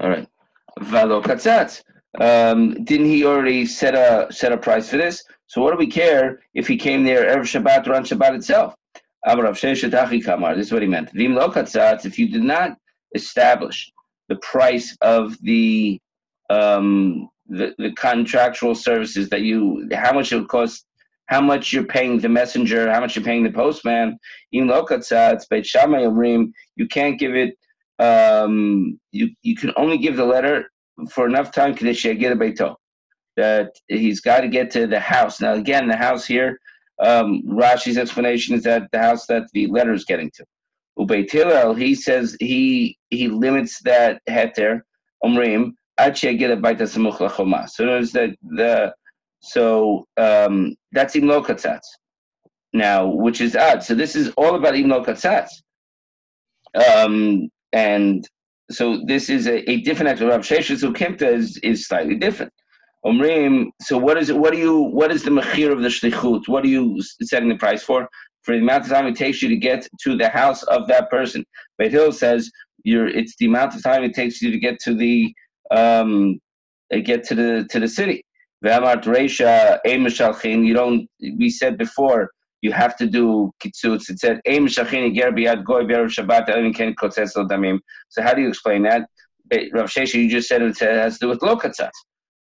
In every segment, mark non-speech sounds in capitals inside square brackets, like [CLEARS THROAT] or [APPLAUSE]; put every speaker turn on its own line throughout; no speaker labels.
All right. Valo katzatz. Um, didn't he already set a set a price for this? So what do we care if he came there erev Shabbat or on Shabbat itself? This is what he meant. If you did not establish the price of the um, the, the contractual services that you, how much it would cost, how much you're paying the messenger, how much you're paying the postman. You can't give it. Um, you you can only give the letter for enough time that he's got to get to the house. Now again, the house here. Um, Rashi's explanation is that the house that the letter is getting to. Ubeit Hillel, he says he he limits that heter omrim. So that the so um, that's imlo katzatz now, which is odd. So this is all about imlo katzatz, um, and so this is a, a different act. Rav Sheshes Ukimta is is slightly different. Omrim. So what is it? What do you? What is the mechir of the shlichut? What are you setting the price for? For the amount of time it takes you to get to the house of that person. Beit Hill says you're. It's the amount of time it takes you to get to the um, get to the to the city. You don't. We said before you have to do kitzutz. It said So how do you explain that? Rav Shesha, you just said it has to do with lo katzatz.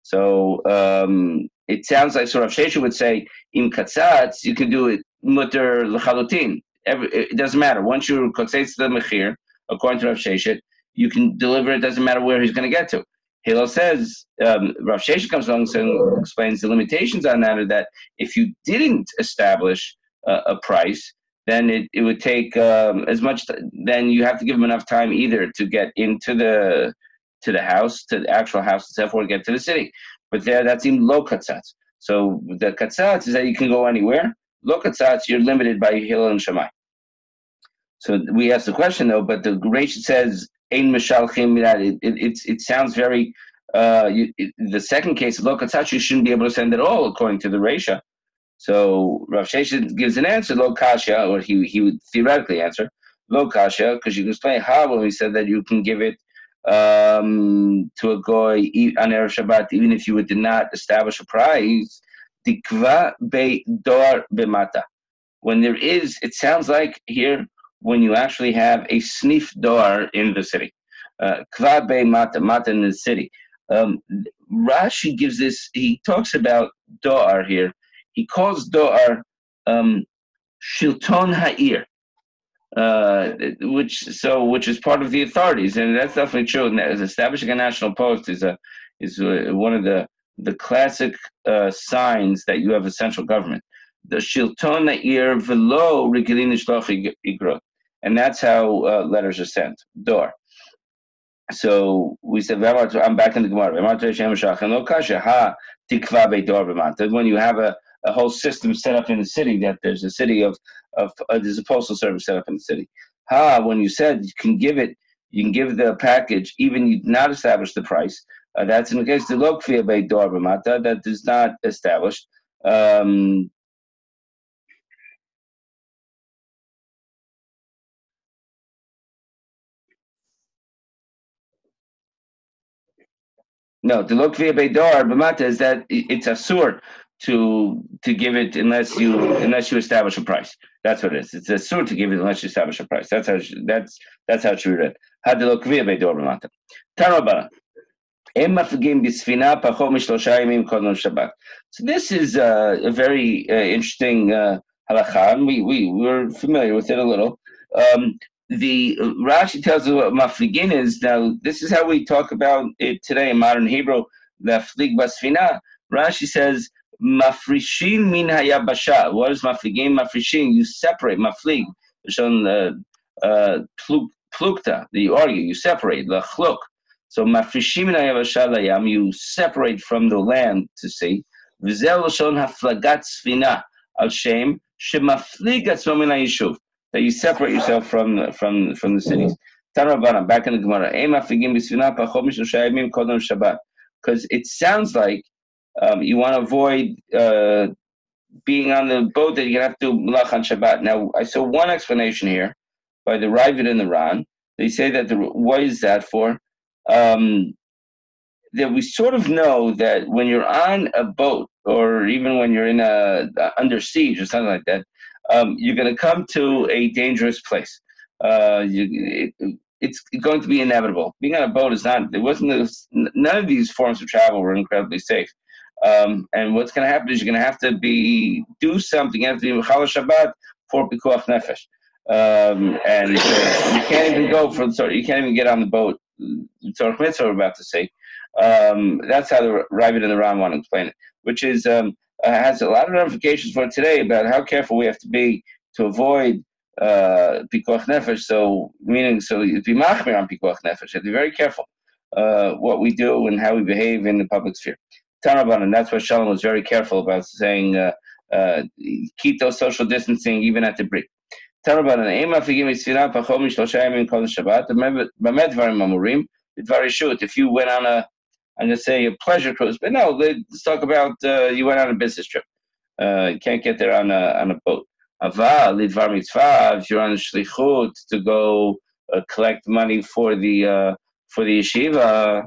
So um, it sounds like so Rav Shesha would say im katzatz you can do it mutter l'chalutin. It doesn't matter once you katzatz the mechir according to Rav Shesha you can deliver. It doesn't matter where he's going to get to. Hillel says, um, Rav Shesha comes along and explains the limitations on that are that if you didn't establish uh, a price, then it, it would take um, as much. then you have to give them enough time either to get into the to the house, to the actual house itself, or get to the city. But there, that's in low katzatz. So the katzatz is that you can go anywhere. Low katzatz, you're limited by Hillel and Shammai. So we ask the question though, but the Reish says ein it, it, it sounds very. Uh, you, it, the second case of lokatzach, you shouldn't be able to send at all, according to the Resha. So Rav Sheshet gives an answer, lo kasha, or he he would theoretically answer lo kasha, because you can explain how when we said that you can give it um, to a goy on erev Shabbat, even if you did not establish a price. Dikva be dor bemata. When there is, it sounds like here when you actually have a sniff door in the city. Kvabe uh, mata, mata in the city. Um, Rashi gives this, he talks about door here. He calls door um, shilton ha'ir. Uh, which so which is part of the authorities, and that's definitely true. As establishing a national post is a is a, one of the the classic uh, signs that you have a central government. The shilton ha'ir velo rigilin igrot and that's how uh, letters are sent. Door. So we said, I'm back in the Gemara. When you have a, a whole system set up in the city, that there's a city of, of uh, there's a postal service set up in the city. Ha, when you said you can give it, you can give the package, even you not establish the price. Uh, that's in the case the lokvia beidor b'mata, that is not established. Um, No, the look via beidor b'mata is that it's a sur to to give it unless you unless you establish a price. That's what it is. It's a sur to give it unless you establish a price. That's how that's that's how it should be read. Had the look via beidor b'mata. Tarabana. So this is a very uh, interesting uh, halacha, and we, we, we're familiar with it a little. Um, the Rashi tells us what mafligin is. Now, this is how we talk about it today in modern Hebrew. The flig basfina. Rashi says mafrishin min hayabasha. What is mafligin? Mafrishin. You separate maflig. Shon uh, uh, plukta. You argue. You separate the chluk. So mafrishim min hayabasha layam. You separate from the land to sea. V'zel shon haflagat sfina. Al shem shemafligat min hayishuv that you separate yourself from from from the cities. Tanrabana, back in the Gemara. Because it sounds like um, you want to avoid uh, being on the boat that you have to do on Shabbat. Now, I saw one explanation here by the Ravid and the Ran. They say that the what is that for? um, that we sort of know that when you're on a boat or even when you're in a under siege or something like that, um, you're going to come to a dangerous place. Uh, you, it, it's going to be inevitable. Being on a boat is not. It wasn't. None of these forms of travel were incredibly safe. Um, and what's going to happen is you're going to have to be do something. You have to do Chal Shabbat for Pikuach Nefesh, um, and you can't even go for the sort. You can't even get on the boat. Tzorch Mitzvah, we're about to say. Um, that's how the Ravid and the Ran want to explain it, which is um, uh, has a lot of ramifications for today about how careful we have to be to avoid uh, pikuach nefesh. So meaning, so be machmir on pikuach nefesh. Have to be very careful uh, what we do and how we behave in the public sphere. Tanaban, and that's what Shalom was very careful about saying. Uh, keep those social distancing even at the break. Tanaban, and ema figim isfina pachom mishlosha yamin kol Shabbat. Bemed dvarim amurim. If you went on a I'm going to say a pleasure cruise, but no, let's talk about uh, you went on a business trip. Uh, you can't get there on a on a boat. Aval lidvar mitzvah. If you're on a shlichut to go uh, collect money for the uh, for the yeshiva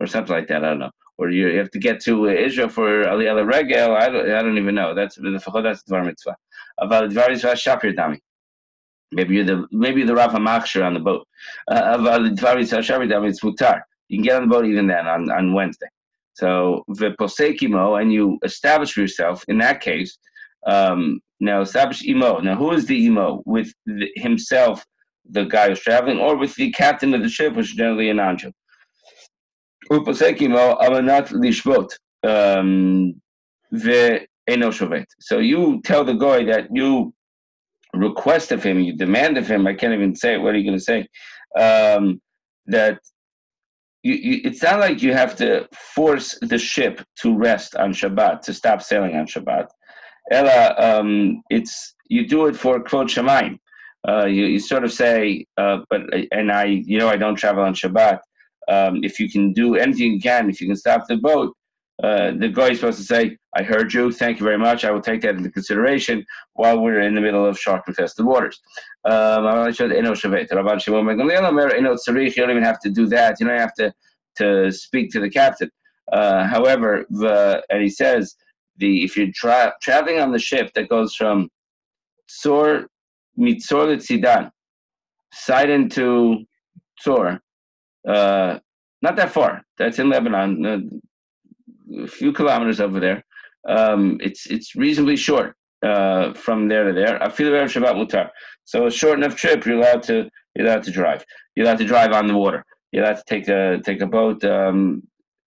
or something like that. I don't know. Or you have to get to Israel for Aliyah Regel. I don't, I don't even know. That's the that's dvar mitzvah. Aval dvar mitzvah shapir dami. Maybe you're the maybe the Rav Hamachshir on the boat. Uh. It's mutar. You can get on the boat even then on, on Wednesday. So v'posekimo, and you establish yourself. In that case, um, now establish imo. Now, who is the imo? With the, himself, the guy who's traveling, or with the captain of the ship, which is generally an anju. Uposekimo amanat lishvot um, ve'eno So you tell the guy that you request of him, you demand of him. I can't even say it. What are you going to say? Um, that you, you, it's not like you have to force the ship to rest on Shabbat to stop sailing on Shabbat. Ella, um, it's you do it for kvod shamayim. Uh, you, you sort of say, uh, but and I, you know, I don't travel on Shabbat. Um, if you can do anything you can, if you can stop the boat, uh, the guy is supposed to say, "I heard you. Thank you very much. I will take that into consideration while we're in the middle of shark-infested waters." Um, you don't even have to do that. You don't have to to speak to the captain. Uh, however, the, and he says the if you're tra- traveling on the ship that goes from Tzor Mitzor Tzidon, Sidon to Tzor, uh, not that far. That's in Lebanon. Few kilometers over there. Um, it's it's reasonably short uh, from there to there. Feel very Shabbat Mutar. So a short enough trip, you're allowed to you're allowed to drive. You're allowed to drive on the water. You're allowed to take a take a boat. Um,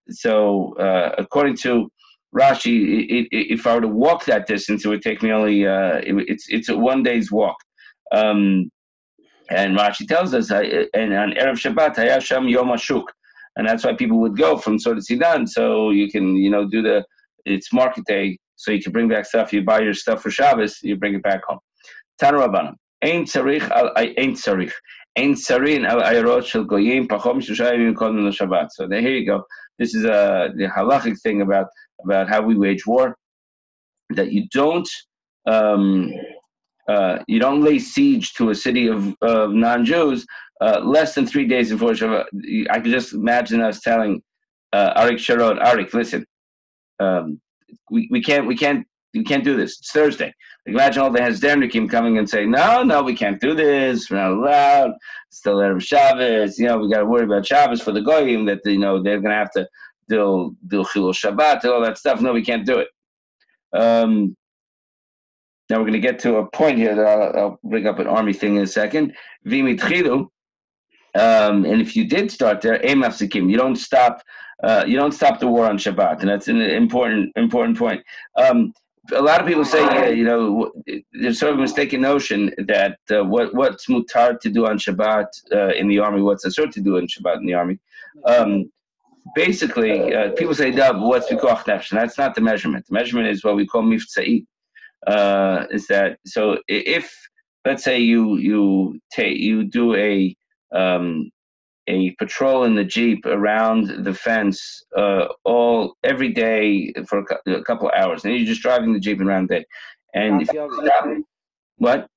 so uh, according to Rashi, it, it, if I were to walk that distance, it would take me only uh, it, it's it's a one day's walk. Um, and Rashi tells us, and on erev Shabbat, Hayasham Yom Ashuk and that's why people would go from Sort of Sidan. So you can, you know, do the it's market day, so you can bring back stuff. You buy your stuff for Shabbos, you bring it back home. Tanu Rabbanim. Ein tzarich al ein tzarich. Ein tzarin al ayarot shel goyim pachom shushayim kodem Shabbat. So there, here you go. This is a the halachic thing about about how we wage war. That you don't um, uh, you don't lay siege to a city of, of non-Jews uh, less than three days before Shabbat. I could just imagine us telling uh, Arik Sharon, Arik, listen, um, we, we can't we can't we can't do this. It's Thursday. Imagine all the Hesdernikim coming and saying, no, no, we can't do this. We're not allowed. It's still of Shabbos. You know, we got to worry about Shabbos for the goyim that you know they're going to have to do do Chilul Shabbat and all that stuff. No, we can't do it. Um, now we're going to get to a point here that I'll, I'll bring up an army thing in a second. Um, and if you did start there, you don't stop. Uh, you don't stop the war on Shabbat, and that's an important important point. Um, a lot of people say, uh, you know, there's sort of a mistaken notion that uh, what what's mutar to do on Shabbat uh, in the army, what's asur to do on Shabbat in the army. Um, basically, uh, people say, "Dov, what's pikuach nefesh?" And that's not the measurement. The measurement is what we call miftzai. Uh, is that so? If let's say you you take you do a um, a patrol in the jeep around the fence uh, all every day for a, a, couple of hours, and you're just driving the jeep around the day. And stop, what?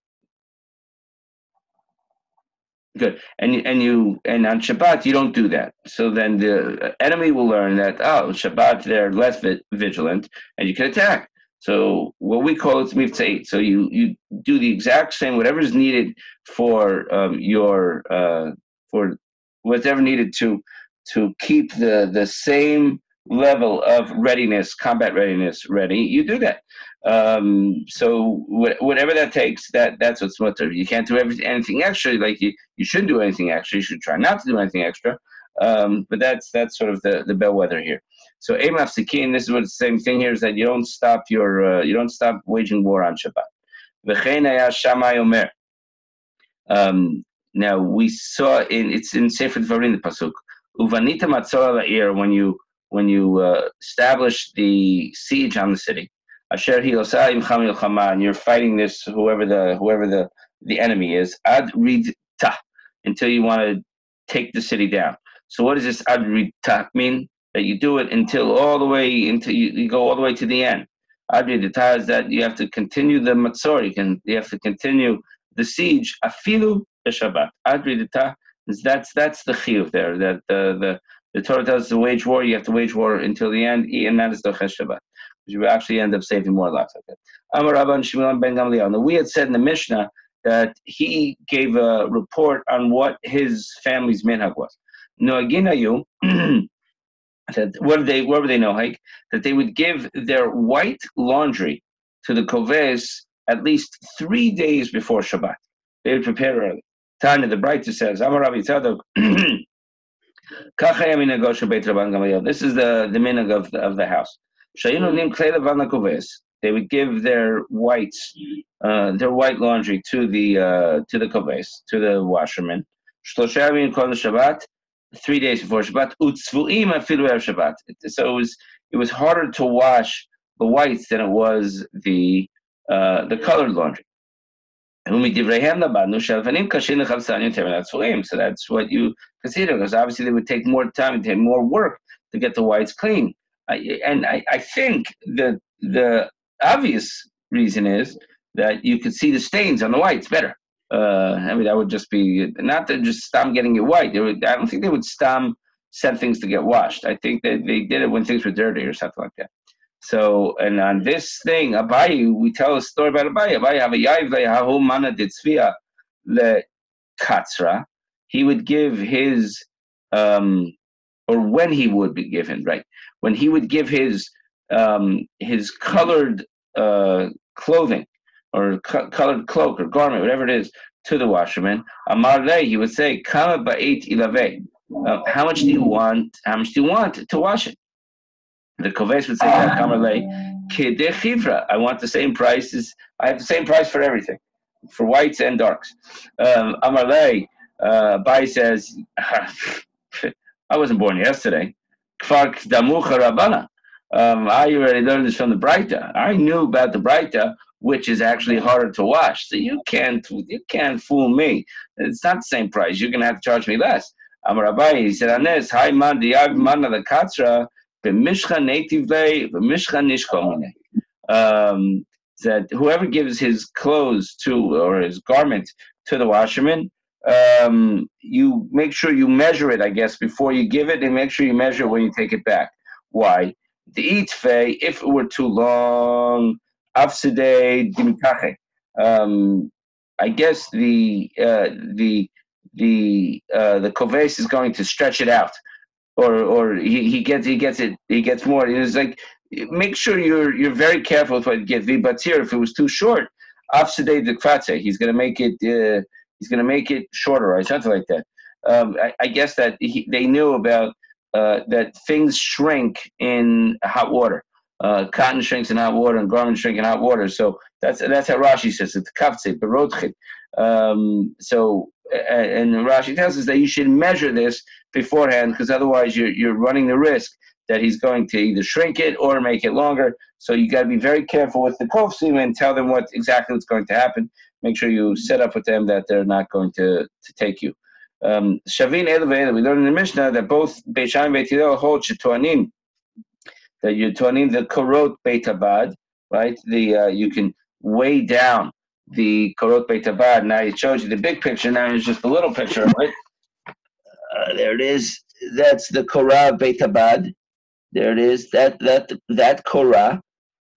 Good. And and you and on Shabbat you don't do that. So then the enemy will learn that oh Shabbat they're less vigilant and you can attack. So what we call it's mitzvah. So you you do the exact same whatever is needed for um, your uh, for whatever needed to to keep the the same level of readiness, combat readiness ready. You do that. Um, so wh- whatever that takes, that that's what's mutter. You can't do everything, anything extra. Like you, you shouldn't do anything extra. You should try not to do anything extra. Um, but that's that's sort of the, the bellwether here. So Emaf Sikin, this is what the same thing here is that you don't stop your uh, you don't stop waging war on Shabbat. Um, now we saw in it's in Sefer Dvarim the pasuk uvanita matzor when you when you uh, establish the siege on the city Asher and you're fighting this whoever the whoever the the enemy is ad until you want to take the city down. So what does this ad mean? That you do it until all the way until you, you go all the way to the end. Ad ta is that you have to continue the matzor. You can you have to continue the siege afilu Shabbat. Ad ta is that's that's the chiyuv there. That the the the Torah tells to wage war. You have to wage war until the end, and that is the Shabbat you actually end up saving more lives. Okay. Amar Rabban Shimon ben Gamliel. Now we had said in the Mishnah that he gave a report on what his family's minhag was. No, aginayu. [CLEARS THROAT] That what they what were they know like that they would give their white laundry to the koves at least three days before Shabbat. They would prepare early. Tanya the Breita says, Amar Rabbi Tzadok. [CLEARS THROAT] This is the the minhag of the, of the house. They would give their whites, uh, their white laundry to the uh, to the koves, to the washerman. Three days before Shabbat, Shabbat. So it was it was harder to wash the whites than it was the uh, the colored laundry. So that's what you consider, because obviously they would take more time and take more work to get the whites clean. I, and I, I think the the obvious reason is that you could see the stains on the whites better. Uh, I mean, that would just be not to just stop getting it white. Would, I don't think they would stop send things to get washed. I think that they did it when things were dirty or something like that. So, and on this thing, Abayi, we tell a story about. Abayi have a hahu mana ditzvia le. He would give his, um, or when he would be given, right? when he would give his um, his colored uh, clothing or co- colored cloak or garment, whatever it is, to the washerman, Amarle, he would say, Kama ba'et ilave. Uh, how much do you want? How much do you want to wash it? The koves would say, Kamarle, chivra. I want the same price I have the same price for everything, for whites and darks. Um, Amarle, uh, Bai says, [LAUGHS] I wasn't born yesterday. Kfar Damucha Rabbana. Um, I already learned this from the Breita. I knew about the Breita, which is actually harder to wash. So you can't you can't fool me. It's not the same price. You're gonna have to charge me less. Amar Abai, he said, Anes, hi man diag mana the katra, b'mishcha native lay, b'mishcha nishkomine. Um, that whoever gives his clothes to or his garment to the washerman, um, you make sure you measure it, I guess, before you give it, and make sure you measure when you take it back. Why? The itfe, if it were too long, afside dimitache. Um, I guess the uh, the the uh, the koves is going to stretch it out, or or he, he gets he gets it he gets more. It's like make sure you're you're very careful with what you get. But here, if it was too short, afside the he's going to make it. Uh, he's going to make it shorter or something like that. Um, I, I, guess that he, they knew about uh, that things shrink in hot water. Uh, cotton shrinks in hot water and garments shrink in hot water. So that's that's how Rashi says it. Kafze berotchit. Um, so and Rashi tells us that you should measure this beforehand because otherwise you're you're running the risk that he's going to either shrink it or make it longer. So you got to be very careful with the kofsim and tell them what exactly what's going to happen make sure you set up with them that they're not going to, to take you. Um, Shavin um, we learn in the Mishnah that both Beishan and Beit hold Shetoanim, that you're turning the Korot Beit Abad, right? The uh, You can weigh down the Korot Beit Abad. Now it shows you the big picture. Now it's just a little picture. Uh, there it is. That's the Korah Beit Abad. There it is. That that that Korah.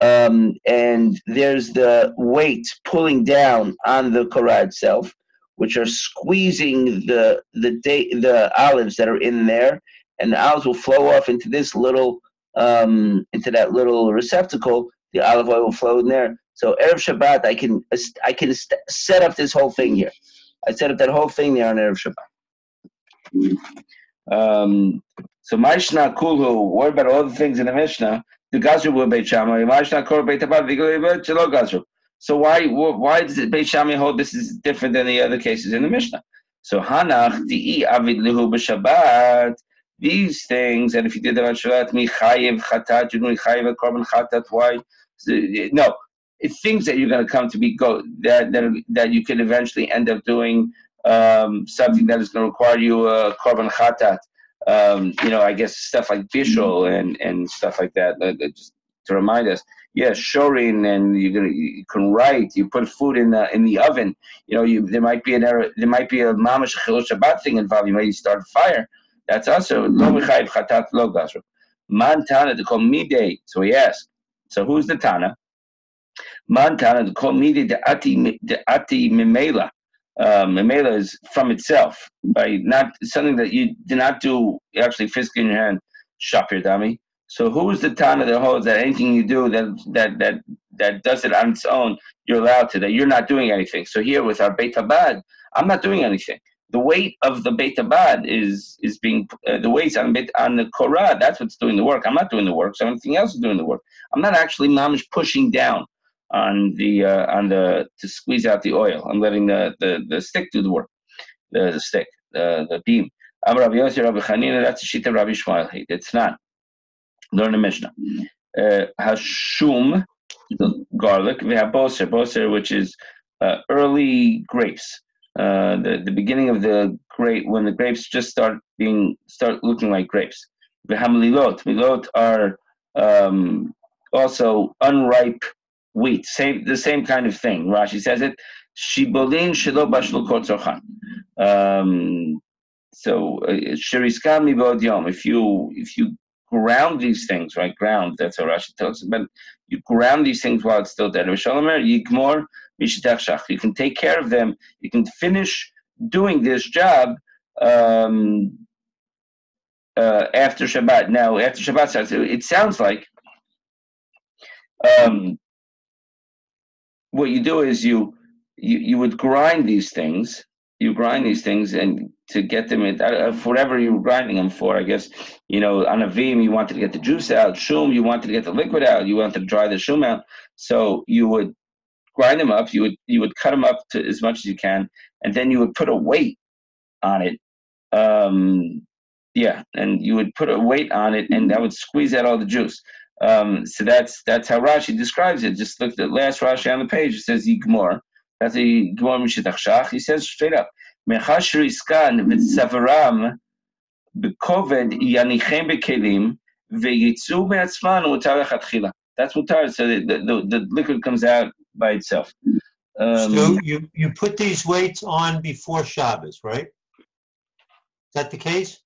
Um, and there's the weight pulling down on the Korah itself, which are squeezing the the da- the olives that are in there, and the olives will flow off into this little um, into that little receptacle. The olive oil will flow in there. So erev Shabbat, I can I can set up this whole thing here. I set up that whole thing there on erev Shabbat. Um, so Mishnah Kulhu, what about all the things in the Mishnah? The Gazru were Beit Shammai, Mishnah Kor Beit Abad, Chelo Gazru. So why why does it Beit Shammai hold this is different than the other cases in the Mishnah? So Hanach Di'i Avid Lihu b'Shabbat. These things, and if you did that on Shabbat, mi chayiv chatat, you're going chayiv a korban chatat. Why? No, it's things that you're going to come to be go that that that you can eventually end up doing um, something that is going to require you a korban chatat um, you know, I guess stuff like bishul and, and stuff like that, uh, just to remind us. Yeah, shorin, and you're gonna you can write. You put food in the in the oven. You know, you there might be an error. There might be a mamash chilul shabbat thing involved. You might start a fire. That's also lo mechayiv chatat lo. Man tana to call. So he asked. So who's the tana? Man tana to call the ati the ati mimela um, is from itself by not something that you did not do actually physically in your hand. Shop your dummy. So who is the Tana that holds that anything you do that that that that does it on its own, you're allowed to, that you're not doing anything. So here with our Beit Abad, I'm not doing anything. The weight of the Beit Abad is is being uh, the weight on on the Korah. That's what's doing the work. I'm not doing the work. So anything else is doing the work. I'm not actually mamish pushing down on the uh, on the to squeeze out the oil. I'm letting the, the, the stick do the work, the, the stick, the, the beam. Am Rabbi Yossi, Rabbi Chanina, that's the of Rabbi Shmuel. It's not. Learn the Mishnah. Uh, hashum, the garlic. We have boser, boser, which is uh, early grapes. Uh, the the beginning of the grape when the grapes just start being start looking like grapes. The hamlilot, milot are um, also unripe wheat. Same, the same kind of thing. Rashi says it. Shibolin shelo bashlo kortzochan. Um, so uh, shiriskan. If you if you ground these things, right? Ground. That's how Rashi tells us. But you ground these things while it's still dead. You can take care of them. You can finish doing this job um, uh, after Shabbat. Now, after Shabbat starts, it sounds like um, what you do is you you, you would grind these things you grind these things and to get them in, uh, for whatever you were grinding them for i guess you know on a veem you wanted to get the juice out shum you wanted to get the liquid out you wanted to dry the shum out so you would grind them up you would you would cut them up to as much as you can and then you would put a weight on it um yeah and you would put a weight on it and that would squeeze out all the juice um, so that's that's how Rashi describes it. Just look at the last Rashi on the page. It says Yigmor. That's a Yigmor Mishitachshach. He says straight up, Mechashri Iskan v'tzaveram b'koved yanichem bekelim v'yitzu be'atzman u'tar lechatchila. That's mutar. So the, the, the, liquid comes out by itself.
Um, so you, you put these weights on before Shabbos, right? Is that the case?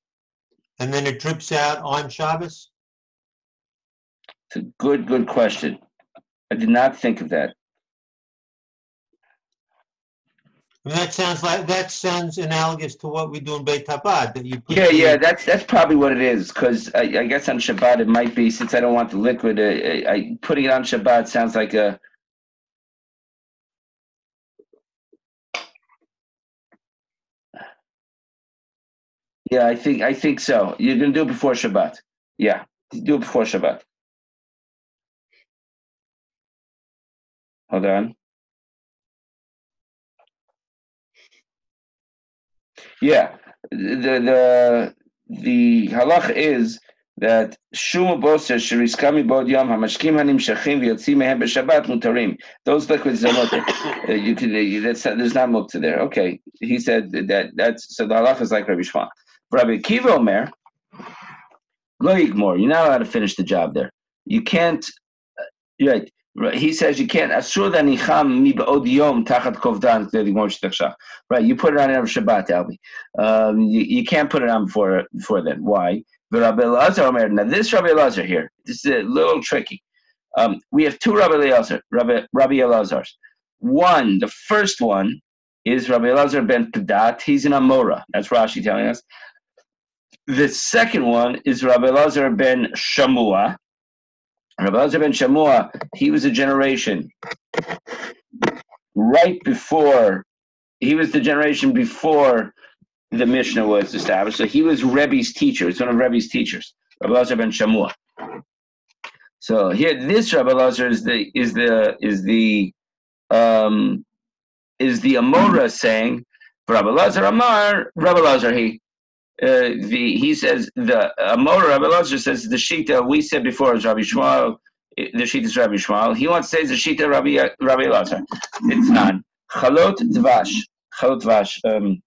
And then it drips out on Shabbos?
It's a good, good question. I did not think of that.
That sounds like that sounds analogous to what we do in Beit Chabad. That you
yeah, yeah, that's that's probably what it is. Because I, I, guess on Shabbat it might be since I don't want the liquid. I, I, putting it on Shabbat sounds like a. Yeah, I think I think so. You're gonna do it before Shabbat. Yeah, do it before Shabbat. Hold on. Yeah, the the the halach is that shum boser sheriskami bod yom hamashkim hanimshachim v'yotzim mehem b'shabbat mutarim. Those liquids are not [COUGHS] uh, you can uh, that's there's not mukta there. Okay, he said that that's so the halach is like Rabbi Shmuel. Rabbi Kiva Omer, lo yigmor. You're not allowed to finish the job there. You can't. Uh, right He says you can't. Asur nicham mi be'od yom tachat kovdan Right, you put it on every Shabbat, Albi. Um, you, you can't put it on before before then. Why? Rabbi Elazar Now this Rabbi Elazar here, this is a little tricky. Um, we have two Rabbi Elazar, Rabbi, Rabbi Elazars. One, the first one is Rabbi Elazar ben Pedat. He's in Amora. That's Rashi telling us. The second one is Rabbi Elazar ben Shamua. Rabbi ben Shamua, he was a generation right before, he was the generation before the Mishnah was established. So he was Rebbe's teacher. He's one of Rebbe's teachers, Rabbi Elazar ben Shamua. So here, this Rabbi Elazar is the is the is the um, is the Amora saying, Rabbi Elazar Amar, Rabbi Elazar he. Uh, the, he says the Amora Rabbi Elazar says the Shita we said before is Rabbi Shmuel. The Shita is Rabbi Shmuel. He wants to say the Shita Rabbi Rabbi Elazar. It's not Chalot Dvash. Chalot Dvash. Um,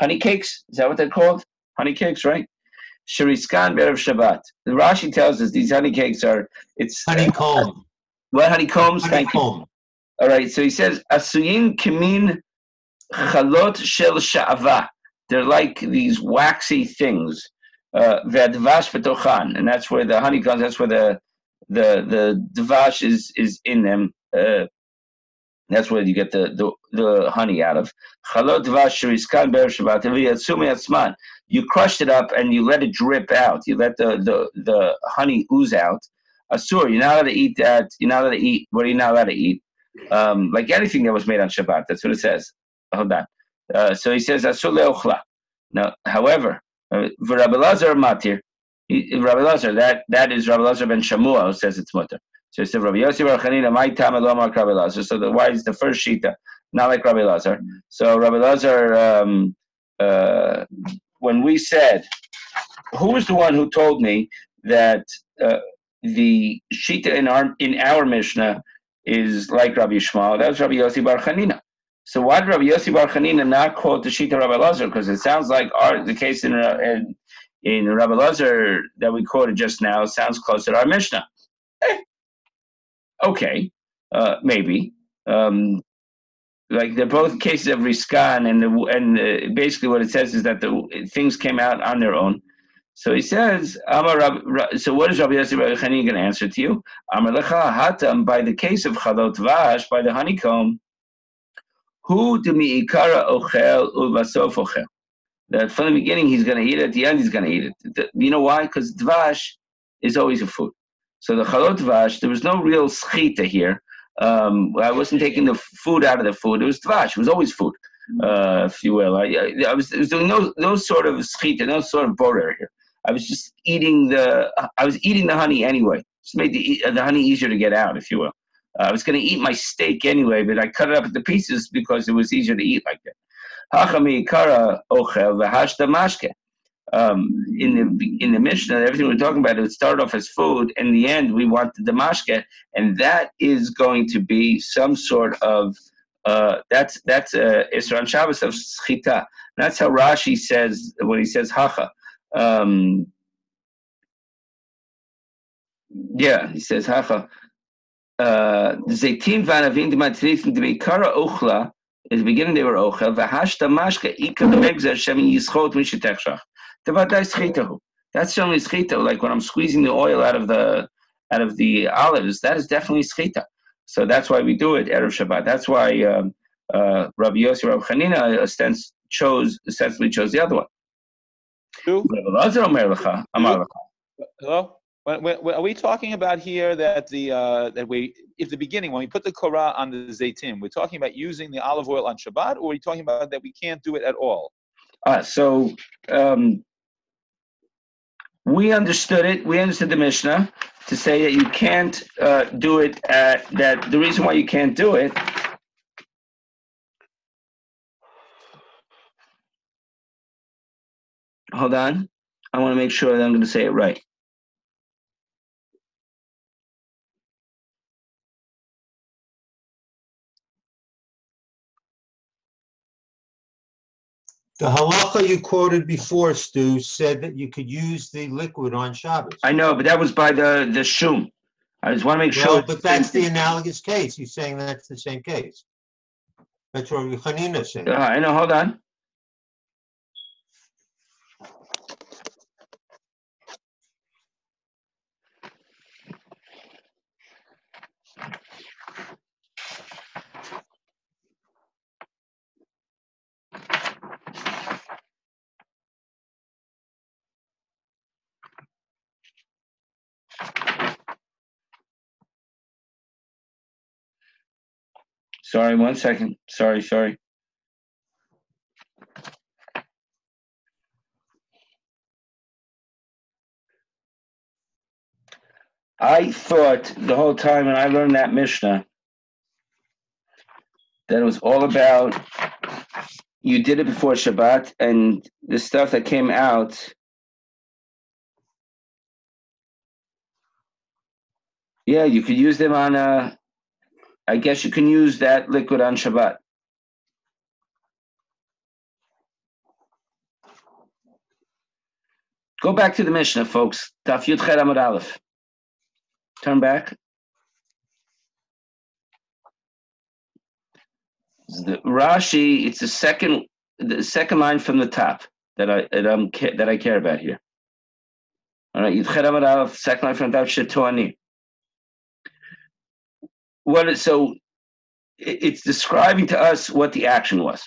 honey cakes. Is that what they're called? Honey cakes, right? Shiriskan Berev Shabbat. The Rashi tells us these honey cakes are it's
honeycomb. Uh,
what honeycombs? Honeycomb. Thank you. All right, so he says asuyin kimin chalot shel sha'ava. They're like these waxy things. Uh, Vedvash betochan, and that's where the honey comes. That's where the the the dvash is is in them. Uh, that's where you get the, the, the honey out of. You crushed it up and you let it drip out. You let the, the, the honey ooze out. Asur, you're not allowed to eat that. You're not allowed to eat. What are you not allowed to eat? Um, like anything that was made on Shabbat. That's what it says. Hold on. Uh, so he says Asur leochla. Now, however, uh, Rabbi Lazar matir. Rabbi Lazar, that, that is Rabbi Lazar ben Shamua who says it's mutter. So he said, Rabbi Yossi Bar Chanina, my time Rabbi Lazar. So the why is the first shita, not like Rabbi Lazar. So Rabbi Lazar, um, uh, when we said, who was the one who told me that uh, the shita in our in our Mishnah is like Rabbi Shmuel? That was Rabbi Yossi Bar Chanina. So why did Rabbi Yossi Bar Chanina not quote the shita Rabbi Lazar? Because it sounds like our the case in in, in Rabbi Lazar that we quoted just now sounds closer to our Mishnah. Eh, okay, uh, maybe. Um, like they're both cases of riskan, and the, and basically what it says is that the things came out on their own. So he says, Amar so what is Rabbi Yossi Bar Chani going to answer to you? Amar lecha hatam, by the case of chalot vash, by the honeycomb, who to mi ikara ochel ulvasof ochel. That from the beginning he's going to eat it, at the end he's going to eat it. You know why? Because dvash is always a food. So the chalot vash, there was no real schita here. Um, I wasn't taking the food out of the food. It was dvash. It was always food, uh, if you will. I, I, was, I was doing no, no sort of schita, no sort of borer here. I was just eating the. I was eating the honey anyway. Just made the, the honey easier to get out, if you will. Uh, I was going to eat my steak anyway, but I cut it up into pieces because it was easier to eat like that. Um, in the in the Mishnah, everything we're talking about, it would start off as food. In the end, we want the mashke, and that is going to be some sort of uh, that's that's uh, Shabbos of schita. That's how Rashi says when he says hacha. Um, yeah, he says hacha. Uh, Zaitim vanavim ochla. In the beginning, they were ochel. V'hashta mashka ikar megzer shem yischot mishetechshach. That's certainly schita. Like when I'm squeezing the oil out of the out of the olives, that is definitely schita. So that's why we do it erev Shabbat. That's why um, uh, Rabbi Yossi, Rabbi ostens, chose ostensibly chose the other one.
Hello. Are we talking about here that the uh, that we if the beginning when we put the korah on the zaytim, we're talking about using the olive oil on Shabbat, or are we talking about that we can't do it at all?
Uh, so um, we understood it. We understood the Mishnah to say that you can't uh, do it at that. The reason why you can't do it. Hold on. I want to make sure that I'm going to say it right.
The halacha you quoted before, Stu, said that you could use the liquid on Shabbos.
I know, but that was by the the shum. I just want to make
Well,
sure.
but that's the analogous case. He's saying that's the same case. That's what Hanina's saying.
Uh, I know, hold on. Sorry, one second. Sorry, sorry. I thought the whole time when I learned that Mishnah that it was all about you did it before Shabbat and the stuff that came out. Yeah, you could use them on a. I guess you can use that liquid on Shabbat. Go back to the Mishnah, folks. Daf Yud Chet Amud Aleph. Turn back. The Rashi, it's the second, the second line from the top that I that I'm that I care about here. All right, Chet Amud Aleph, second line from the top, Shetoani. So? It's describing to us what the action was.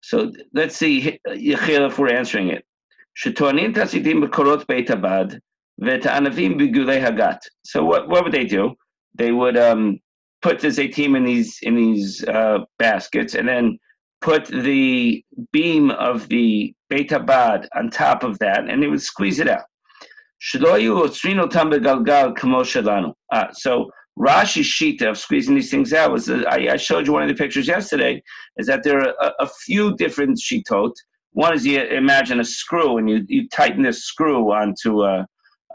So let's see, if we're answering it. So what what would they do? They would um, put the zaytim in these in these uh, baskets and then put the beam of the beit abad on top of that, and they would squeeze it out. Ah, so Rashi's Shita of squeezing these things out was uh, I, I, showed you one of the pictures yesterday is that there are a, a few different shitot. One is you imagine a screw and you, you tighten this screw onto uh,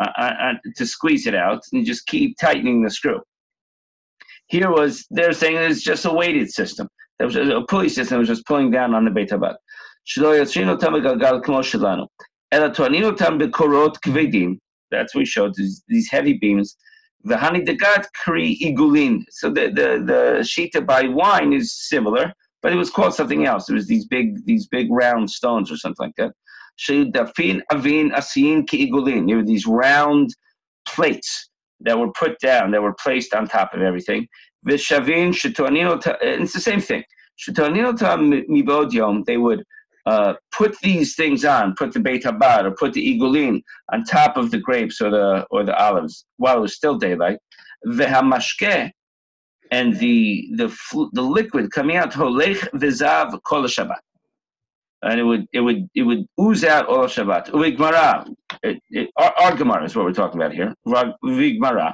uh, uh, to squeeze it out and just keep tightening the screw. Here was they're saying it's just a weighted system. There was a pulley system was just pulling down on the betabat. That's That's we showed these heavy beams the honey Hanidagat Kri Igulin. So the, the, the Shita by wine is similar, but it was called something else. It was these big, these big round stones or something like that. Shidafin Avin asin Ki Igulin. There were these round plates that were put down, that were placed on top of everything. Vishavin Shitonino, it's the same thing. Shitonino Mibod they would uh, put these things on, put the beit habad or put the igulin on top of the grapes or the or the olives while it was still daylight. Vehamashke and the the the liquid coming out holech vizav kol Shabbat, and it would it would it would ooze out all of Shabbat. It, our, our Gemara is what we're talking about here. Uvigmara.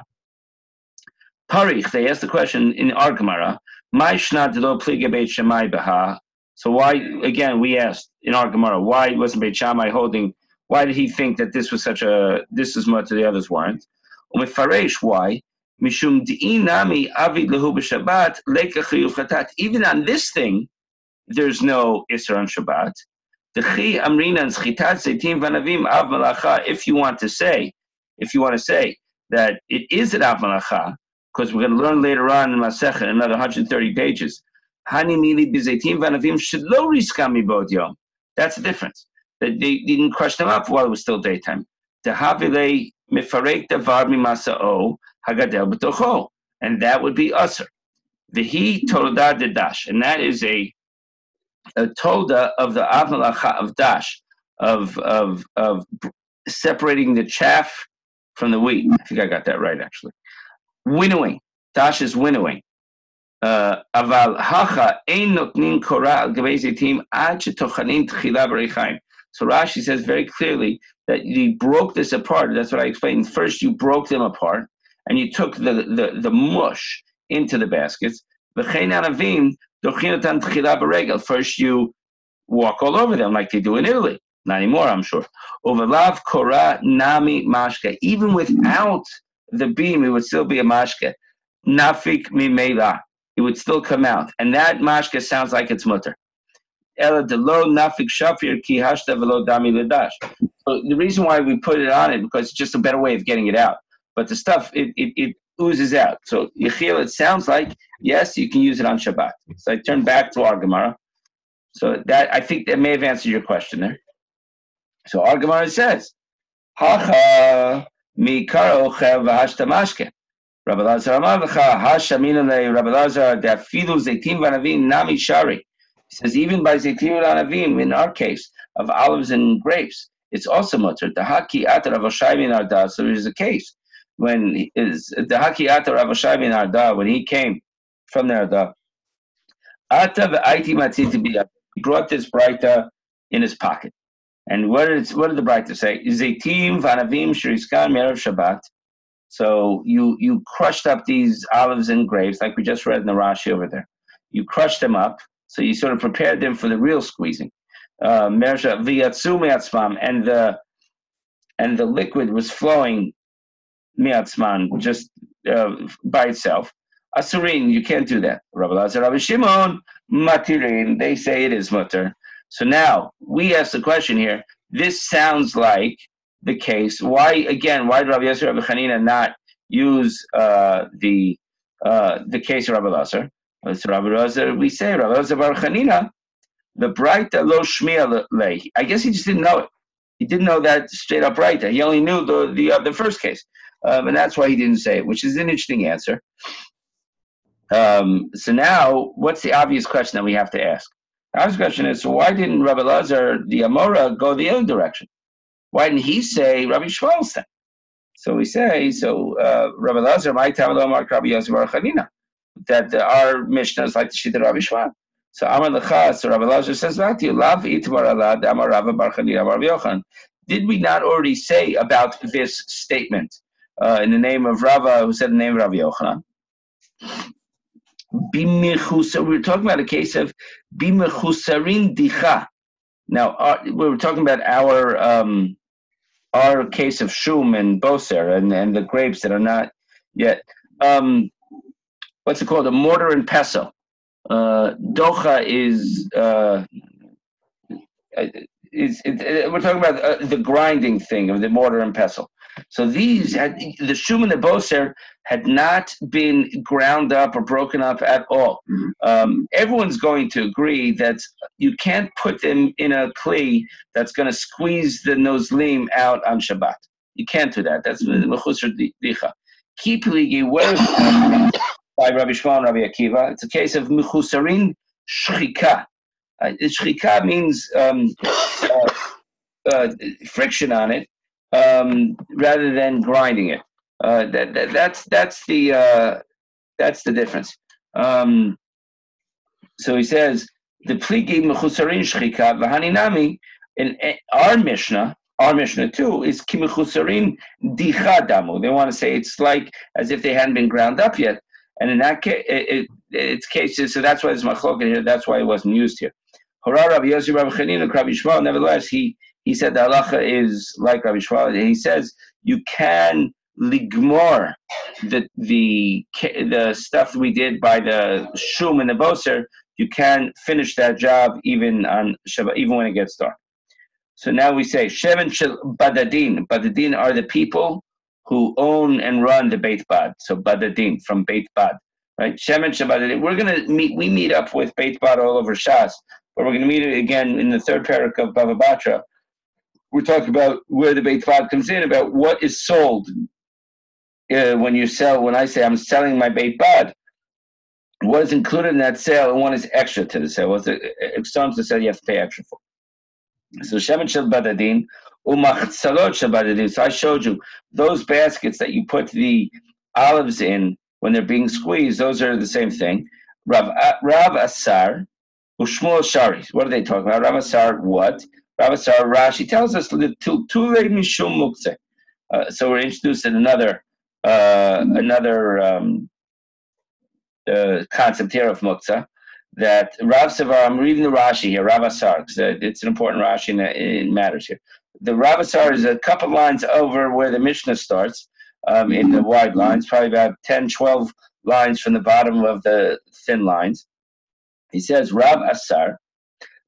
Parich, they asked the question in our Gemara, "My shnat lo shemai beha." So why again we asked in our Gemara why wasn't Beit Shammai holding? Why did he think that this was such a this is much the others weren't? Umefaresh, why? Mishum di'inami avid lehu b'Shabbat lekach chatat. Even on this thing, there's no Isser on Shabbat. Dechi amrina schitat zeitim vanavim av malacha. If you want to say, if you want to say that it is an av malacha, because we're going to learn later on in Masechet, another 130 pages. Hani mili bizeitim vanavim shelo riskami bod yom. That's the difference. That they didn't crush them up while it was still daytime. Dehavile mifarek davar mimasao hagadel b'tocho, and that would be usher. The he tolda de dash, and that is a a tolda of the avalacha of dash, of of of separating the chaff from the wheat. I think I got that right actually. Winnowing. Dash is winnowing. Uh. So Rashi says very clearly that you broke this apart. That's what I explained. First, you broke them apart, and you took the the, the mush into the baskets. First, you walk all over them like they do in Italy. Not anymore, I'm sure. Overlav kora nami mashka. Even without the beam, it would still be a mashka. Nafik mimela. It would still come out. And that mashka sounds like it's mutter. So the reason why we put it on it because it's just a better way of getting it out. but the stuff it, it, it oozes out. So Yechiel, it sounds like yes, you can use it on Shabbat. So I turn back to our Gemara. So that I think that may have answered your question there. So our Gemara says, Hacha mikaro chev v'hashtamashke. Rabbi Lazar amar v'cha hashamina le Rabbi Lazar dafilu zeitim v'anavim nami shari. He says even by zeitim v'anavim, in our case of olives and grapes, it's also mutter. The haki atar avashayim arda. So there's a case when is the haki atar avashayim arda when he came from the arda. Ata v'aiti matziti. He brought this Breita in his pocket. And what did, what did the Breita say? Zeitim vanavim shiriskan merav Shabbat. So you you crushed up these olives and grapes, like we just read in the Rashi over there. You crushed them up, so you sort of prepared them for the real squeezing. Uh, and the and the liquid was flowing me'atzman just uh, by itself. Asurin, you can't do that. Rabbi Lazar, Rabbi Shimon, matirin, they say it is mutter. So now we ask the question here. This sounds like the case. Why again? Why did Rabbi Yosef Rabbi Chanina not use uh, the uh, the case of Rabbi Lazar? So Rabbi Lazar, we say Rabbi Lazar Bar Chanina, the bright lo shmiya. I guess he just didn't know it. He didn't know that straight up right. He only knew the the, uh, the first case, um, and that's why he didn't say it, which is an interesting answer. Um, so now, what's the obvious question that we have to ask? The obvious question is, so why didn't Rabbi Lazar, the Amora, go the other direction? Why didn't he say Rabbi Shmuel's So we say, so uh, Rabbi Lazar, my Talmud Mark Rabbi Yosef Chanina, that uh, our Mishnah is like the Shita Rabbi Shmuel. So Amar Lecha, so Rabbi Lazar says back to you, Lav Itmar Alad, Amar Rabbi Bar Chanina, Amar Yochan. Did we not already say about this statement uh, in the name of Rava, who said the name of Rabbi? Bimichusa, we were talking about a case of bimechusarin dicha. Now, our, we were talking about our um, our case of shum and boser and, and the grapes that are not yet. Um, what's it called? A mortar and pestle. Uh, docha is uh, is it, it, we're talking about uh, the grinding thing of the mortar and pestle. So these had the shum and the boser had not been ground up or broken up at all. Um, everyone's going to agree that you can't put them in a clay that's going to squeeze the nozlim out on Shabbat. You can't do that. That's mechusar dicha. Keep ligi by Rabbi Shimon Rabbi Akiva. It's a case of mechusarin shchika. Uh, shchika means um, uh, uh, friction on it um, rather than grinding it. Uh, that, that, that's that's the uh, that's the difference. Um, so he says the pligi mechusarin shchika v'haninami in our Mishnah. Our Mishnah too is kimechusarin dicha damu. They want to say it's like as if they hadn't been ground up yet. And in that case, it, it, it's cases, so that's why there's machloket here. That's why it wasn't used here. Nevertheless, he he said the halacha is like Rabbi Shmuel. He says you can ligmor the the the stuff we did by the shum and the boser. You can finish that job even on Shabbat, even when it gets dark. So now we say Sheven Shel Badadin. Badadin are the people who own and run the Beit Bad. So Badadin from Beit Bad, right? Shel Badadin. We're gonna meet. We meet up with Beit Bad all over Shas, but we're gonna meet again in the third parak of Bava Batra we're talking about where the Beit comes in, about what is sold uh, when you sell. When I say I'm selling my Beit what is included in that sale and what is extra to the sale? What's the external to sell you have to pay extra for? So Shemin Shel Badadin, Umachtzalot Shel Badadin. So I showed you those baskets that you put the olives in when they're being squeezed. Those are the same thing. Rav, uh, Rav Asar, Ushmuel Shari. What are they talking about? Rav Asar, what? Rabbi Sarah Rashi tells us Mishum Mukse. Uh, so we're introduced in another uh, another um, uh, concept here of muktzah that Rav Savar. I'm reading the Rashi here, Rav Asar, because it's an important Rashi and it matters here. The Rav Asar is a couple lines over where the Mishnah starts um, in the wide lines, probably about 10, 12 lines from the bottom of the thin lines. He says Rav Asar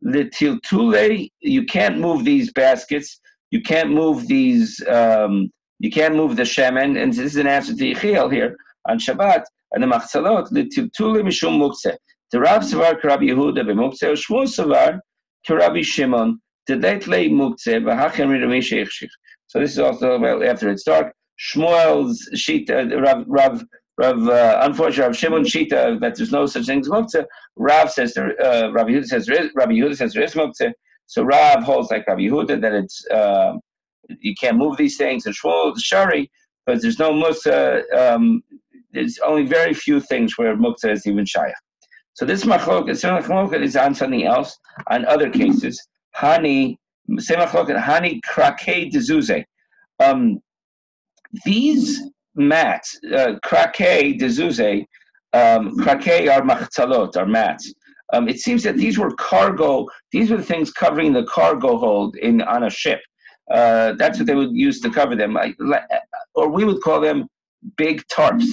the tiltule, you can't move these baskets. You can't move these um, You can't move the shemen, and this is an answer to Yechiel here on Shabbat and the machzalot l'tibtuli mishum muktzeh. The Rav Savar Rabbi Yehuda b'muktzeh, or Shmuel Savar Rabbi Shimon Dedetle muktzeh v'hachem ridamish So this is also well after it's dark. Shmuel's shita Rav Rav Rav, uh, unfortunately, Rav Shimon Shita that there's no such thing as muktzeh. Rav says uh, Rabbi Yehuda says Rabbi Yehuda says there is muktzeh. So Rav holds like Rabbi Yehuda that it's uh, you can't move these things. And Shmuel Shari, but there's no muktzeh. Um, there's only very few things where muktzeh is even shayach. So this machloket is on something else. On other cases, hani same machloket hani krake dezuze. Um, these mats, uh, krake dezuze, um, krake are machzalot, are mats. Um, it seems that these were cargo. These were the things covering the cargo hold in on a ship. Uh, that's what they would use to cover them, I, or we would call them big tarps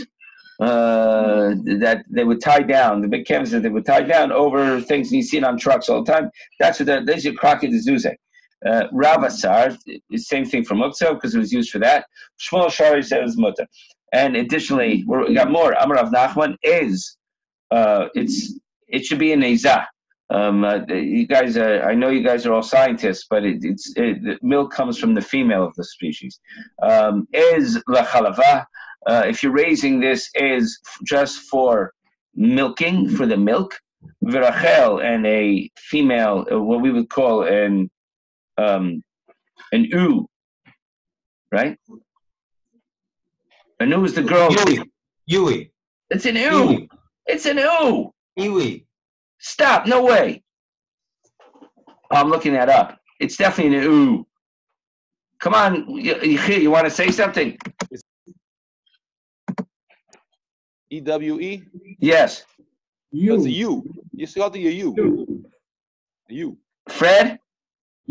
uh, that they would tie down, the big canvases they would tie down over things you see on trucks all the time. That's what the, these are Crockett Zuze. Uh, Ravasar, same thing from Muktzah because it was used for that. Shmuel Shari says mutter. And additionally, we got more. Amar of Nachman is, uh, it's it should be an Izah. Um, uh, you guys, I know you guys are all scientists, but it, it's it, the milk comes from the female of the species. Um, is lachalava. uh, if you're raising this is just for milking, for the milk, virachel and a female, uh, what we would call an um, an u, right? An u is the girl.
Yui. Yui.
It's an u. It's an u.
Yui.
Stop! No way. I'm looking that up. It's definitely an u. Come on, you, you want to say something?
E W E?
Yes.
You. It's a U. You still the U. U. U.
Fred?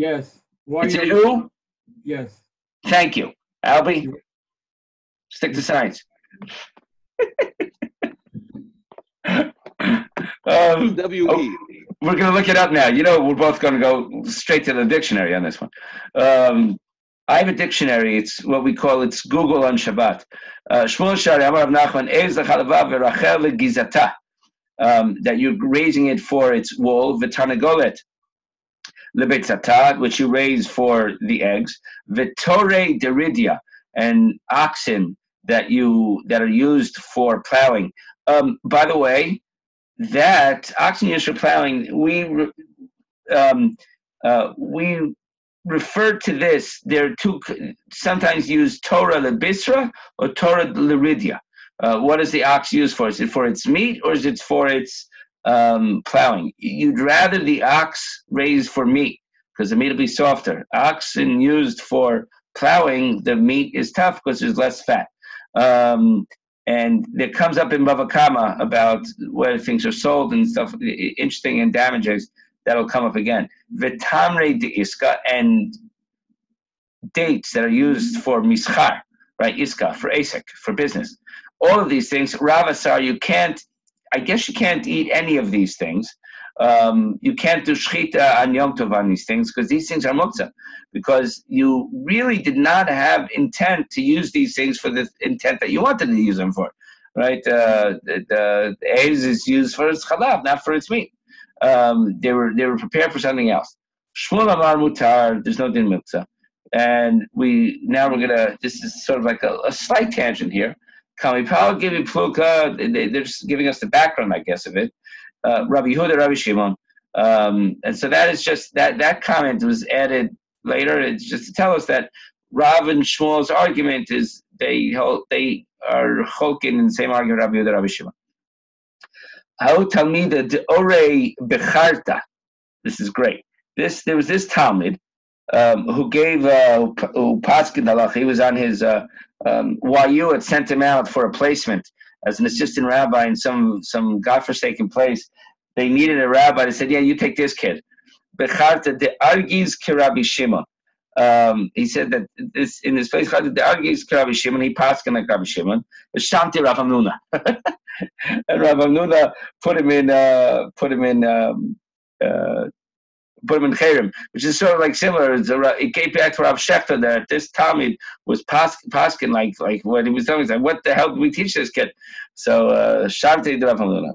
Yes.
Why it's a U?
Yes.
Thank you. Albie? Stick to science. um,
W E.
Oh, we're going to look it up now. You know, we're both going to go straight to the dictionary on this one. Um, I have a dictionary. It's what we call it's Google on Shabbat. Uh, Shmuel Shari Amar Nachman Ez v'rachel gizata. Um, that you're raising it for its wool, v'tarnagolet lebetzatat, which you raise for the eggs, v'tore deridia, and oxen that you that are used for plowing. Um, by the way, that oxen used for plowing, we um, uh, we refer to this, there are two, sometimes used Torah lebisra or Torah leridia. Uh, what is the ox used for? Is it for its meat or is it for its um, plowing? You'd rather the ox raised for meat because the meat will be softer. Oxen used for plowing, the meat is tough because there's less fat. Um, and it comes up in Bava Kama about where things are sold and stuff, interesting and damages that'll come up again. Vitamre de iska and dates that are used for mischar, right? Iska for asik for business. All of these things, ravasar, you can't. I guess you can't eat any of these things. Um, you can't do shchita on Yom Tov on these things because these things are muktzah. Because you really did not have intent to use these things for the intent that you wanted to use them for, right? Uh, the, the is used for its chalav, not for its meat um, they were they were prepared for something else. Shmuel Amar Mutar, there's no din mitzvah. And we now we're gonna this is sort of like a, a slight tangent here. Kamipal giving pluka, they, they're just giving us the background, I guess, of it. Uh, Rabbi Yehuda, Rabbi Shimon. Um, and so that is just that that comment was added later. It's just to tell us that Rav and Shmuel's argument is they hold, they are choking in the same argument Rabbi Yehuda, Rabbi Shimon. How Talmida de Ore Becharta. This is great. This there was this Talmud um, who gave uh, who Paskin Halach. He was on his uh, um, YU had sent him out for a placement as an assistant rabbi in some some godforsaken place. They needed a rabbi. They said, "Yeah, you take this kid." Becharta de Kirabi Shimon. Um, he said that this in this place, the Argis Kirabi Shimon. He Paskin like Rabbi Shimon. Shanti Rav [LAUGHS] and Rabbi Nuna put him in uh, put him in um, uh, put him in Cherem, which is sort of like similar. It came back to Rav Shechter that this Talmud was pas- paskin like like what he was telling us. Like, what the hell did we teach this kid? So uh, Shavte uh, Rav Hamnuna.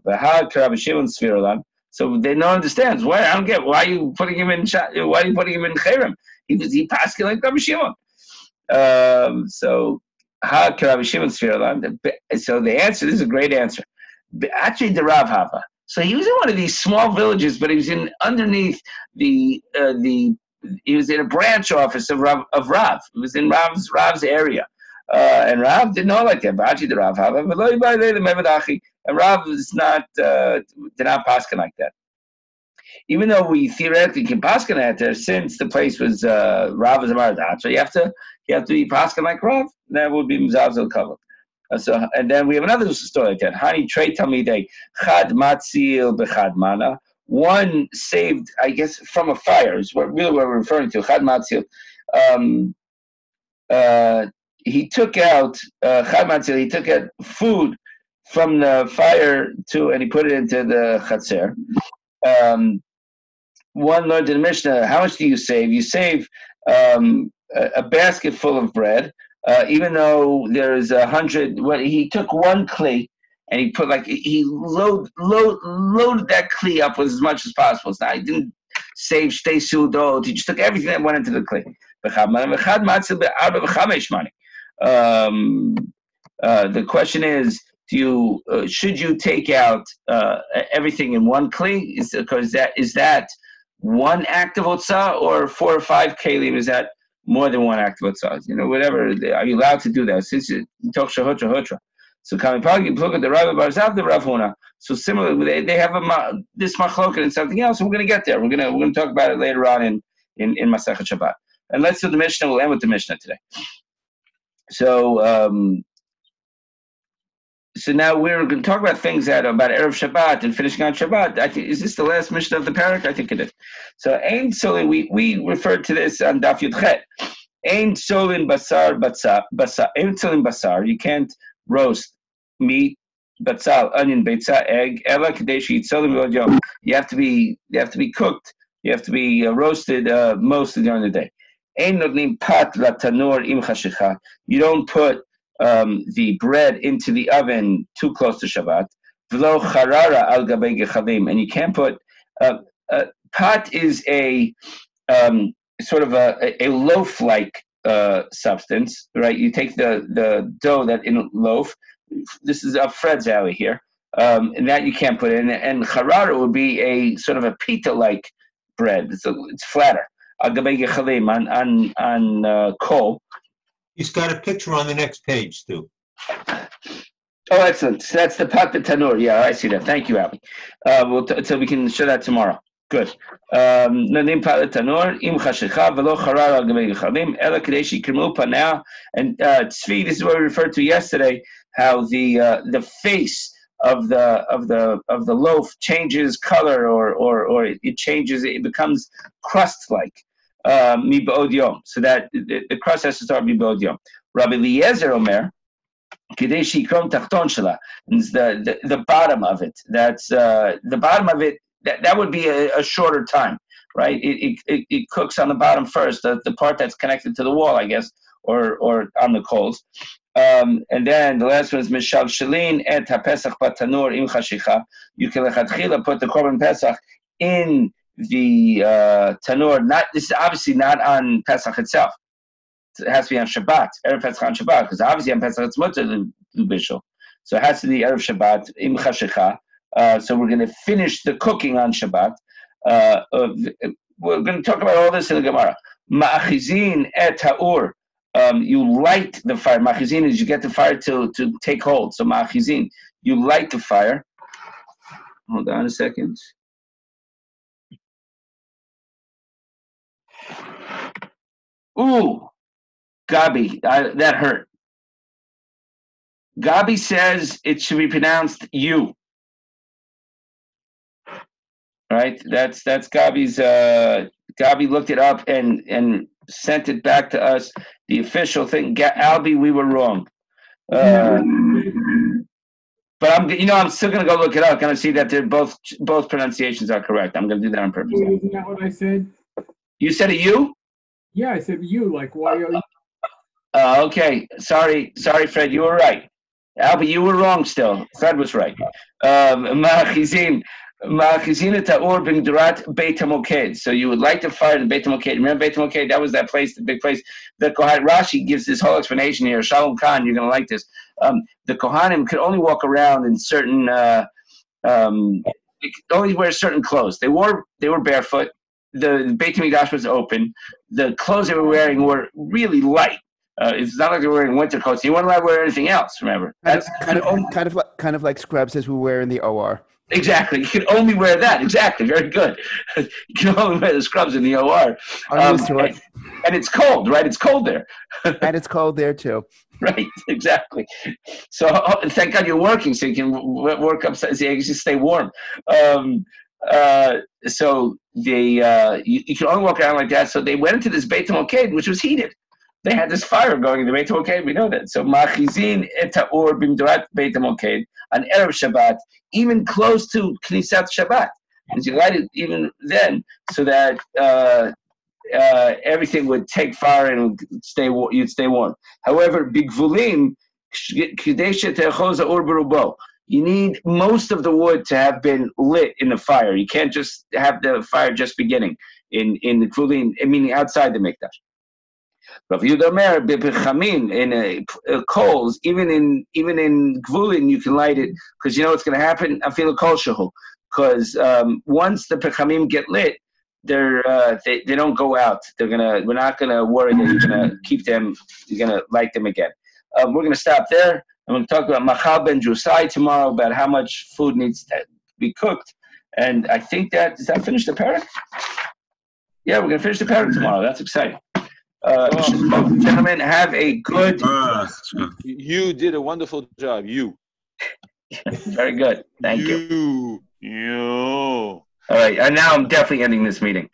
Rabbi Shimon Sfiralan. So they don't understand. Why I don't get why are you putting him in why are you putting him in Cherem? He was he paskin like Rabbi Shimon. Um, so Ha Rabbi Shimon Sfiralan. So the answer this is a great answer. Actually, the Rav Hava. So he was in one of these small villages, but he was in underneath the uh, the he was in a branch office of Rav, of Rav. It was in Rav's Rav's area, uh, and Rav didn't like that. And Rav is not uh, did not paskin like that. Even though we theoretically can paskin at there, since the place was uh, Rav is so you have to you have to be paskin like Rav. That would be mzazel covered. So, and then we have another story like that. Hani trey talmidei chad matzil bechad mana. One saved, I guess, from a fire is what really what we're referring to. Chad matzil. Um, uh, he took out uh, chad matzil. He took out food from the fire to, and he put it into the chatzer. Um, one learned in Mishnah, how much do you save? You save um, a, a basket full of bread uh, even though there's a hundred, what he took one kli and he put like he load, load, loaded that kli up with as much as possible. So he didn't save stay sudot. He just took everything that went into the kli. Um, uh, the question is, do you uh, should you take out uh, everything in one kli? Is because that is that one act of otza or four or five kalim? Is that more than one act of size. You know, whatever. Are you allowed to do that? Since you talk shahutra hutra. So Kamipagi, look at the Rabbi Barzav, the Rav So similarly, they, they have a this machloket and something else. We're going to get there. We're going to we're going to talk about it later on in in in Masachet Shabbat. And let's do the Mishnah. We'll end with the Mishnah today. So um, so now we're going to talk about things that about erev Shabbat and finishing on Shabbat. I think is this the last mission of the parak? I think it is. So ain solin, we we referred to this on Daf Yud Chet. Ain solin basar basar basar. Solin basar. You can't roast meat, batzal, onion, beitza, egg. Ela kadeshi solin You have to be you have to be cooked. You have to be uh, roasted uh, mostly during the day. Notnim pat latanor im You don't put um, the bread into the oven too close to Shabbat. V'lo charara al and you can't put uh, uh, pat is a um, sort of a, a loaf-like uh, substance, right? You take the the dough that in a loaf. This is a Fred's alley here, um, and that you can't put in. And charara would be a sort of a pita-like bread. It's, a, it's flatter. Al on on on uh, coal,
He's got a picture on the next page, Stu.
Oh, excellent. So that's the Pat Tanur. Yeah, I see that. Thank you, Abby. Uh, we'll t- so we can show that tomorrow. Good. Um, Nadim Pat Tanur, Im Chashicha, Velo Charar Al Gamei Chalim, Ela Kadeshi Krimu. And uh, Tzvi, this is what we referred to yesterday, how the uh, the face of the of the of the loaf changes color or or or it changes it becomes crust like um, mibod yom. So that the, the cross has to start mibod yom. Rabbi Eliezer Omer, Kadeshi Krom Tachton Shala, the, the the bottom of it. That's uh, the bottom of it. That, that would be a, a shorter time, right? It, it, it, cooks on the bottom first, the, the part that's connected to the wall, I guess, or or on the coals. Um, and then the last one is Mishav Shalin et HaPesach Batanur Im Chashicha. You can put the Korban Pesach in the uh, tanur. Not this is obviously not on Pesach itself. It has to be on Shabbat. Erev Pesach on Shabbat because obviously on Pesach it's mutter the bishul. So it has to be Erev Shabbat im chashicha. Uh, so we're going to finish the cooking on Shabbat. Uh, we're going to talk about all this in the Gemara. Ma'achizin et ha'ur. Um, you light the fire. Ma'achizin is you get the fire to, to take hold. So ma'achizin, you light the fire. Hold on a second. Ooh, Gabi, I, that hurt. Gabi says it should be pronounced you. Right? That's that's Gabi's. Uh, Gabi looked it up and and sent it back to us. The official thing. Albi, we were wrong. Uh, But I'm, you know, I'm still gonna go look it up. Gonna see that they're both both pronunciations are correct. I'm gonna do that on purpose.
Isn't that what I said?
You said a U?
Yeah, I said you, like, why are you?
Uh, okay, sorry, sorry, Fred. You were right. Albert, you were wrong. Still, Fred was right. Um, Ma'achizin, ma'achizin ta'or b'mdurat Beit HaMoked. So you would light the fire in Beit HaMoked. Remember Beit HaMoked? That was that place, the big place. The Kohat Rashi gives this whole explanation here. Shalom Khan, you're gonna like this. Um, the Kohanim could only walk around in certain. Uh, um, they could only wear certain clothes. They wore they were barefoot. The, the Beit Hamikdash was open. The clothes they were wearing were really light. Uh, it's not like they were wearing winter coats. You weren't allowed to wear anything else. Remember,
Kind of,
that's
kind of, [LAUGHS] kind of, like, kind of like scrubs as we wear in the OR.
exactly. You can only wear that. Exactly. Very good. [LAUGHS] you can only wear the scrubs in the OR. Um,
used to it.
and, and it's cold, right? It's cold there. [LAUGHS]
and it's cold there too.
Right, exactly. So uh, thank God you're working, so you can work up, so you can just stay warm. Um, uh, so they, uh, you, you can only walk around like that. So they went into this Beit Hamoked, which was heated. They had this fire going in the Beit Hamoked. We know that. So machizin et or bimdurat Beit Hamoked on erev Shabbat, even close to Knesset Shabbat, and you light it even then, so that. Uh, uh, everything would take fire and stay you'd stay warm. However, bigvulim you need most of the wood to have been lit in the fire. You can't just have the fire just beginning in in the gvulim, meaning outside the mikdash. Rav Yehuda Omer bebechamin in uh, uh, coals, even in even in gvulin, you can light it because you know what's going to happen. I feel a kol shahu because um, once the pechamim get lit, they're uh, they, they don't go out. They're gonna we're not gonna worry that you're gonna keep them. You're gonna light them again. Um, we're gonna stop there. I'm gonna talk about Machal ben Josai tomorrow about how much food needs to be cooked. And I think that does that finish the parak? Yeah, we're gonna finish the parak tomorrow. That's exciting. Uh, gentlemen, have a good,
Ah,
You did a wonderful job. You.
very good. Thank you.
You. You.
All right, and now I'm definitely ending this meeting.